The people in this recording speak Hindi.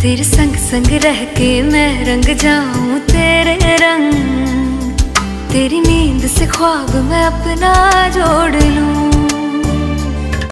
तेरे संग संग रह के मैं रंग जाऊँ तेरे रंग। तेरी नींद से ख्वाब मैं अपना जोड़